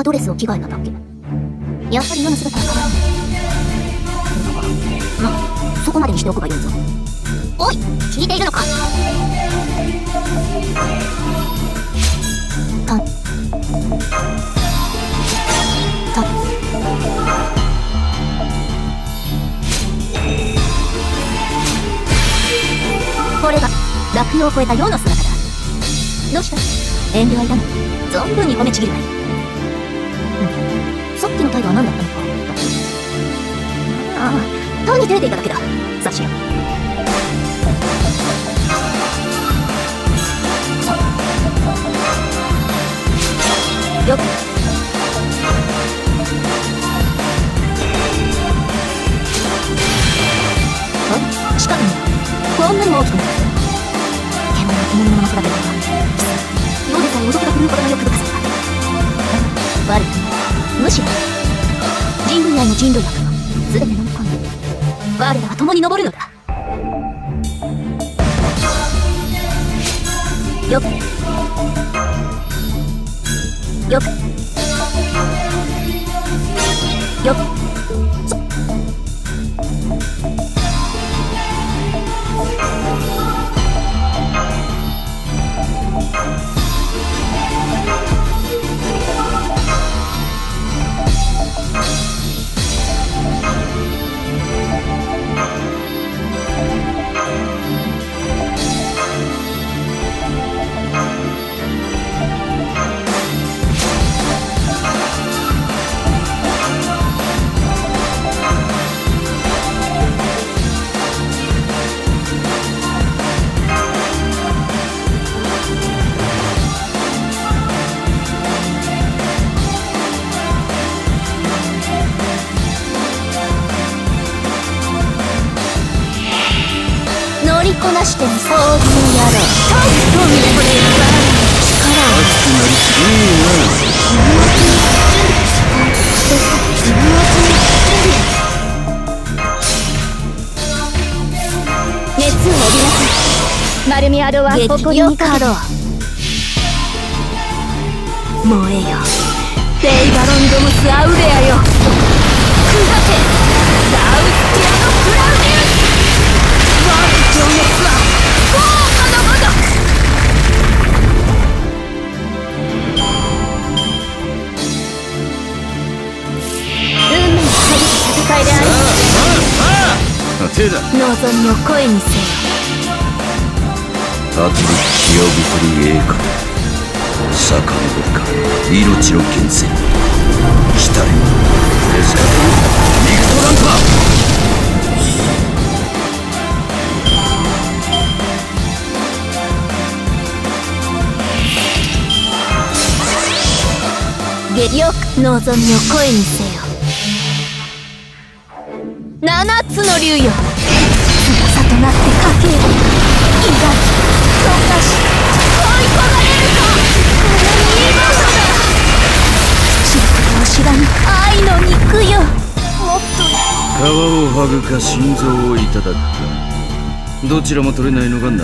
はドレスを着替えただけ。やっぱり世の姿は変わらない。だから、ま、そこまでにしておくがよいぞ。おい聞いているのかたたこれが落葉を超えた世の姿だどうした遠慮はいらない存分に褒めちぎるがいい、うん、さっきの態度は何だったのかああ単に照れていただけだサシヤよっあ近く。にこんなにも大きく。なる獣は獣のまま育てるのが世でさえ遅く。が振るうことがよく。でかさ悪くむしろ人類愛の人類学はすでに飲み込んで我らは共に登るのだ。よく。よく。よく。乗りこなしてそういう野郎とうと見れこれ力を熱くなりすぎる自分のうちに熱を帯びなさいマルミアドは激誇りにかけよ燃えよデイバロンドムス・アウレアよ手だ望みを声にせよ。あとで気をぶりええか遡るか命の源泉来たれエスカトリグトランパげよく望みを声にせよ七つの竜よ。翼となってかけよいざ溶かし。追い込まれるか。この見事だ知ることを。知らぬ愛の肉よもっと皮を剥ぐか心臓をいただくか。どちらも取れないのが悩み。だ